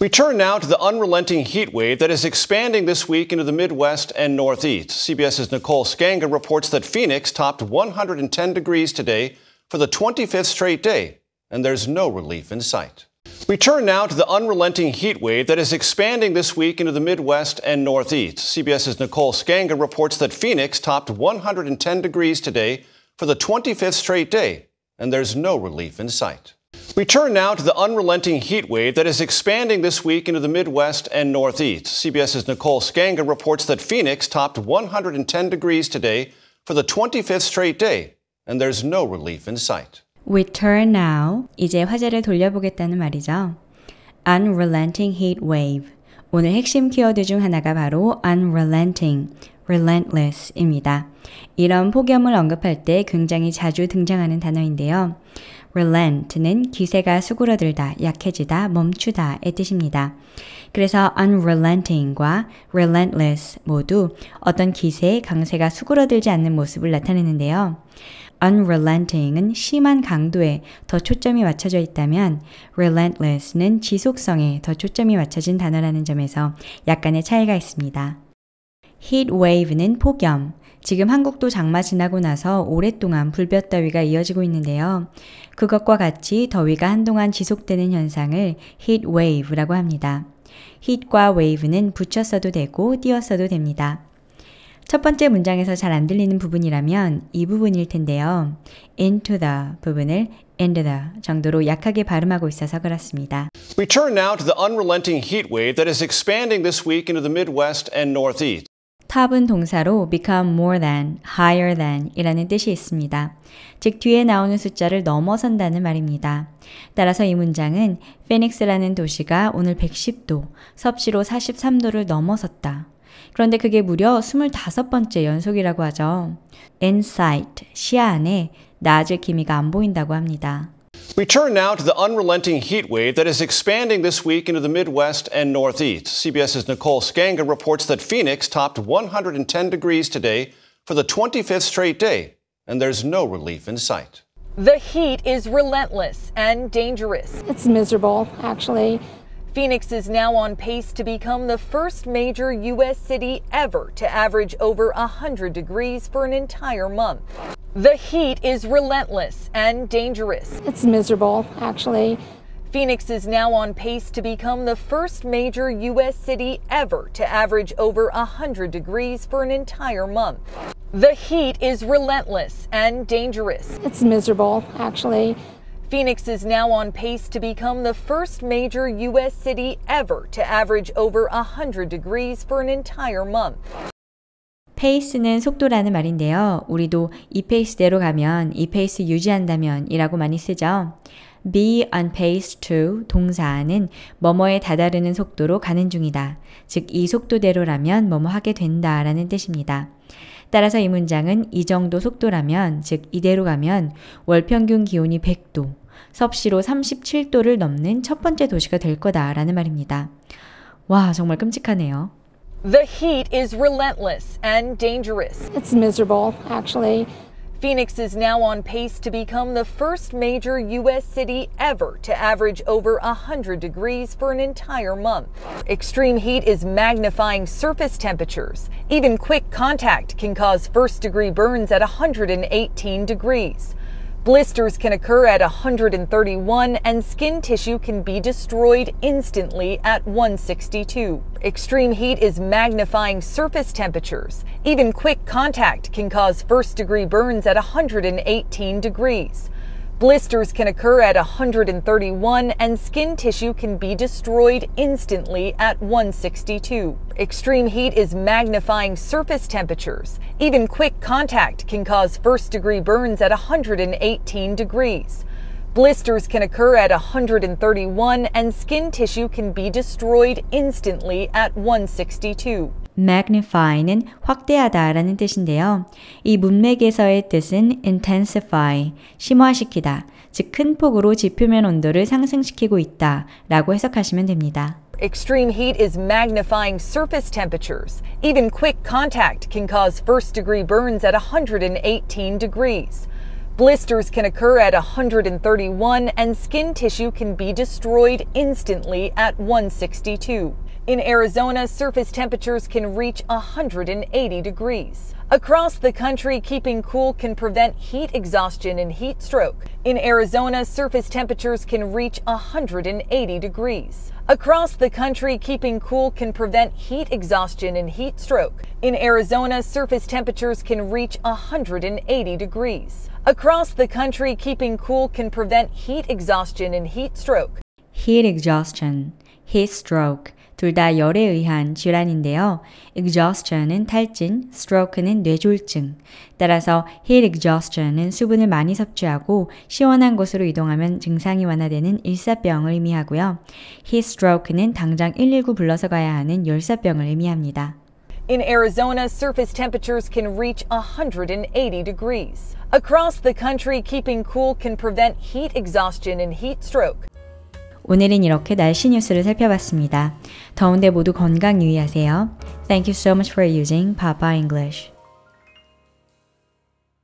We turn now to the unrelenting heat wave that is expanding this week into the Midwest and Northeast. CBS's Nicole Sganga reports that Phoenix topped 110 degrees today for the 25th straight day, and there's no relief in sight. We turn now to the unrelenting heat wave that is expanding this week into the Midwest and Northeast. CBS's Nicole Sganga reports that Phoenix topped 110 degrees today for the 25th straight day, and there's no relief in sight. We turn now to the unrelenting heat wave that is expanding this week into the Midwest and Northeast. CBS's Nicole Sganga reports that Phoenix topped 110 degrees today for the 25th straight day, and there's no relief in sight. We turn now. 이제 화제를 돌려보겠다는 말이죠. Unrelenting heat wave. 오늘 핵심 키워드 중 하나가 바로 unrelenting, relentless입니다. 이런 폭염을 언급할 때 굉장히 자주 등장하는 단어인데요. Relent는 기세가 수그러들다, 약해지다, 멈추다의 뜻입니다. 그래서 unrelenting과 relentless 모두 어떤 기세, 강세가 수그러들지 않는 모습을 나타내는데요. unrelenting은 심한 강도에 더 초점이 맞춰져 있다면 relentless는 지속성에 더 초점이 맞춰진 단어라는 점에서 약간의 차이가 있습니다. Heat wave는 폭염, 지금 한국도 장마 지나고 나서 오랫동안 불볕더위가 이어지고 있는데요. 그것과 같이 더위가 한동안 지속되는 현상을 heat wave라고 합니다. heat과 wave는 붙였어도 되고 띄었어도 됩니다. 첫 번째 문장에서 잘 안 들리는 부분이라면 이 부분일 텐데요. into the 부분을 into the 정도로 약하게 발음하고 있어서 그렇습니다. We turn now to the unrelenting heat wave that is expanding this week into the Midwest and Northeast. 탑은 동사로 become more than, higher than 이라는 뜻이 있습니다. 즉 뒤에 나오는 숫자를 넘어선다는 말입니다. 따라서 이 문장은 피닉스라는 도시가 오늘 110도, 섭씨로 43도를 넘어섰다. 그런데 그게 무려 25번째 연속이라고 하죠. in sight, 시야 안에 나아질 기미가 안 보인다고 합니다. We turn now to the unrelenting heat wave that is expanding this week into the Midwest and Northeast. CBS's Nicole Sganga reports that Phoenix topped 110 degrees today for the 25th straight day, and there's no relief in sight. The heat is relentless and dangerous. It's miserable, actually. Phoenix is now on pace to become the first major U.S. city ever to average over 100 degrees for an entire month. The heat is relentless and dangerous. It's miserable, actually. Phoenix is now on pace to become the first major U.S. city ever to average over 100 degrees for an entire month. The heat is relentless and dangerous. It's miserable, actually. Phoenix is now on pace to become the first major U.S. city ever to average over 100 degrees for an entire month. 페이스는 속도라는 말인데요. 우리도 이 페이스대로 가면 이 페이스 유지한다면 이라고 많이 쓰죠. be on pace to 동사는 뭐뭐에 다다르는 속도로 가는 중이다. 즉, 이 속도대로라면 뭐뭐 하게 된다 라는 뜻입니다. 따라서 이 문장은 이 정도 속도라면, 즉, 이대로 가면 월 평균 기온이 100도, 섭씨로 37도를 넘는 첫 번째 도시가 될 거다 라는 말입니다. 와, 정말 끔찍하네요. The heat is relentless and dangerous. It's miserable, actually. Phoenix is now on pace to become the first major U.S. city ever to average over 100 degrees for an entire month. Extreme heat is magnifying surface temperatures. Even quick contact can cause first degree burns at 118 degrees. Blisters can occur at 131 and skin tissue can be destroyed instantly at 162. Extreme heat is magnifying surface temperatures. Even quick contact can cause first degree burns at 118 degrees. Blisters can occur at 131 and skin tissue can be destroyed instantly at 162. Extreme heat is magnifying surface temperatures. Even quick contact can cause first degree burns at 118 degrees. Blisters can occur at 131 and skin tissue can be destroyed instantly at 162 magnify는 확대하다라는 뜻인데요. 이 문맥에서의 뜻은 intensify, 심화시키다, 즉 큰 폭으로 지표면 온도를 상승시키고 있다라고 해석하시면 됩니다. Extreme heat is magnifying surface temperatures. Even quick contact can cause first degree burns at 118 degrees. Blisters can occur at 131 and skin tissue can be destroyed instantly at 162. In Arizona, surface temperatures can reach 180 degrees. Across the country, keeping cool can prevent heat exhaustion and heat stroke. In Arizona, surface temperatures can reach 180 degrees. Across the country, keeping cool can prevent heat exhaustion and heat stroke. In Arizona, surface temperatures can reach 180 degrees. Across the country, keeping cool can prevent heat exhaustion and heat stroke. heat exhaustion, heat stroke 둘 다 열에 의한 질환인데요. exhaustion은 탈진, stroke는 뇌졸중. 따라서 heat exhaustion은 수분을 많이 섭취하고 시원한 곳으로 이동하면 증상이 완화되는 일사병을 의미하고요. heat stroke는 당장 119 불러서 가야 하는 열사병을 의미합니다. In Arizona, surface temperatures can reach 180 degrees. Across the country, keeping cool can prevent heat exhaustion and heat stroke. 오늘은 이렇게 날씨 뉴스를 살펴봤습니다. 더운데 모두 건강 유의하세요. Thank you so much for using Papa English.